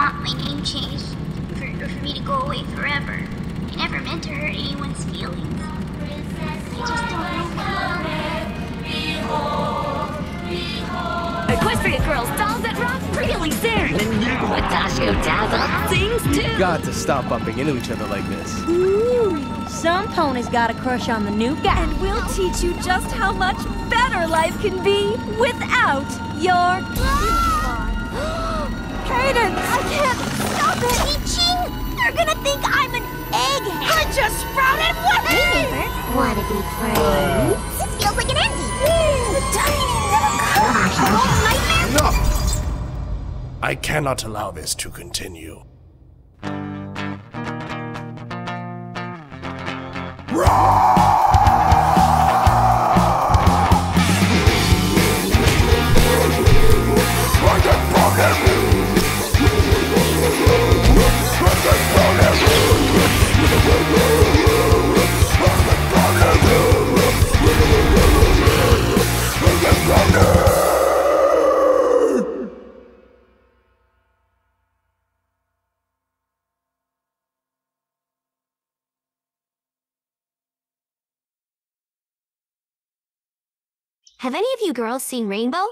want my name changed for, or for me to go away forever. I never meant to hurt anyone's feelings. I just don't know Equestria Girls, dolls that rock, really sing. The new Adagio Dazzle Sings too. Got to stop bumping into each other like this. Ooh, some pony's got a crush on the new guy. And we'll teach you just how much better life can be without your Wanna be friends? This feels like an ending. Tiny little nightmare. Oh, Enough! I cannot allow this to continue. Have any of you girls seen Rainbow?